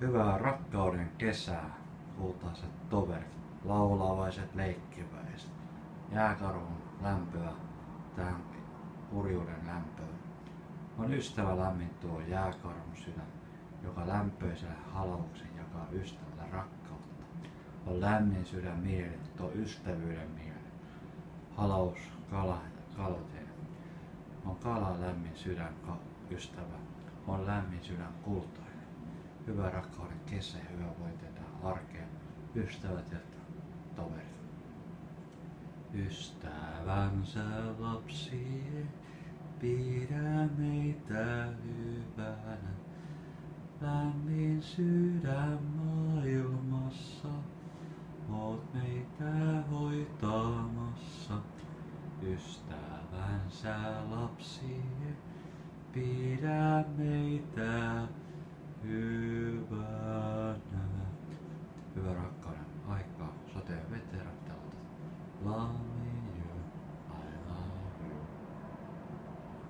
Hyvää rakkauden kesää, kultaiset toverit, laulavaiset leikkiväiset. Jääkarhun lämpöä tähän kurjuuden lämpöön. On ystävä lämmin tuo jääkarhun sydän, joka lämpöiselle halauksen jakaa ystävälle rakkautta. On lämmin sydän mieli, tuo ystävyyden mieli. Halaus kala, kaloteen. On kala lämmin sydän ystävä. On lämmin sydän kultainen. Hyvä rakkauden kesä ja hyvä voitetaan arkeen. Ystävät ja toverit. Ystävänsä lapsi, pidä meitä hyvänä. Lämmin sydän maailmassa, oot meitä hoitamassa. Ystävänsä lapsi, pidä meitä hyvänä. Hyvä